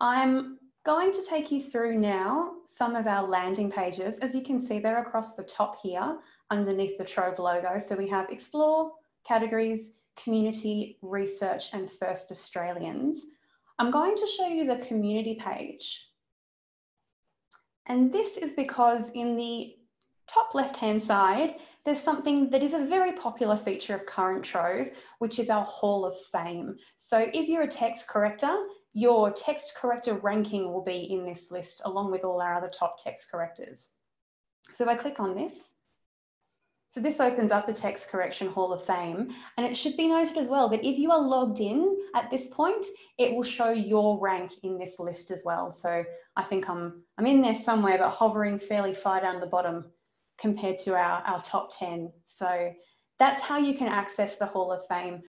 I'm going to take you through now some of our landing pages. As you can see, they're across the top here underneath the Trove logo. So we have Explore, Categories, Community, Research, and First Australians. I'm going to show you the community page. And this is because in the top left-hand side, there's something that is a very popular feature of Current Trove, which is our Hall of Fame. So if you're a text corrector, your text corrector ranking will be in this list along with all our other top text correctors. So if I click on this, so this opens up the text correction hall of fame and it should be noted as well that if you are logged in at this point, it will show your rank in this list as well. So I think I'm, I'm in there somewhere, but hovering fairly far down the bottom compared to our, our top 10. So that's how you can access the Hall of Fame.